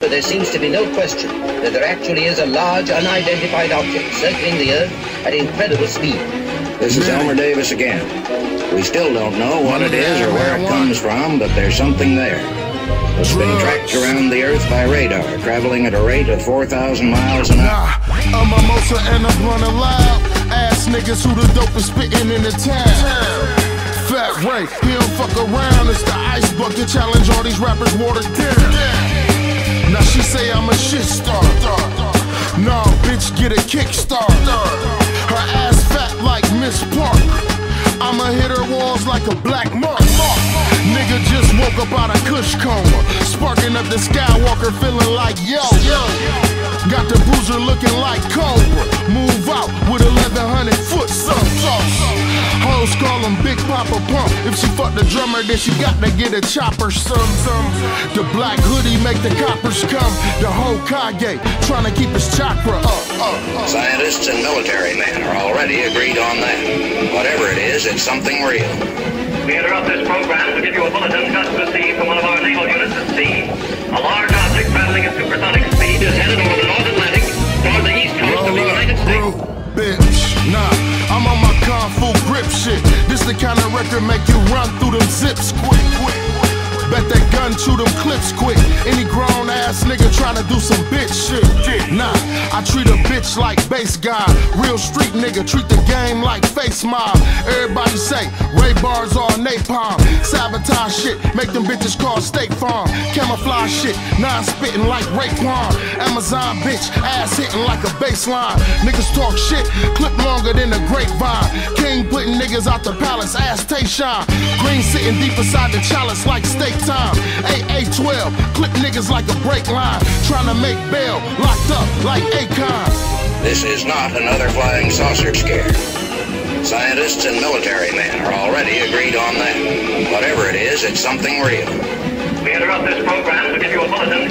But there seems to be no question that there actually is a large unidentified object circling the Earth at incredible speed. This is Elmer Davis again. We still don't know what it is or where it comes from, but there's something there. It's been tracked around the Earth by radar, traveling at a rate of 4,000 miles an hour. Nah, I'm a mimosa and I'm running loud. Ass niggas who the dopest spitting in the town. Fat Ray, he don't fuck around. It's the ice bucket challenge. All these rappers watered down. Say I'm a shit star. Nah, bitch, get a kickstart. Her ass fat like Miss Park. I'ma hit her walls like a black mark. Nigga just woke up out of Kush coma. Sparking up the Skywalker, feeling like yo. Got the bruiser looking like Cobra. Move out with 1100 foot some. Hoes call him Big Papa Pump. If she fuck the drummer, then she got to get a chopper. Some, some. The black hoodie make the coppers come. The whole Kage trying to keep his chakra up, up, up. Scientists and military men are already agreed on that. Whatever it is, it's something real. We interrupt this program to give you a bulletin just received from one of our naval units at sea. A large object traveling at supersonic speed is headed over the North Atlantic toward the east coast of the United States. Bitch, nah. I'm on my kung fu grip shit. This the kind of record make you run through them zips quick, quick. Any grown ass nigga trying to do some bitch shit. Nah, I treat a bitch like base guy. Real street nigga treat the game like face mob. Everybody say Ray bars all napalm. Sabotage shit, make them bitches call State Farm. Camouflage shit, non spitting like Raekwon. Amazon bitch, ass hitting like a baseline. Niggas talk shit, clip longer than a grapevine. King putting niggas out the palace, ass Tayshaun. Green sitting deep inside the chalice like steak time. AA12, clip niggas like a brake line. Trying to make bail, locked up like Akon. This is not another flying saucer scare. Scientists and military men are already agreed on that. Whatever it is, it's something real. We interrupt this program to give you a bulletin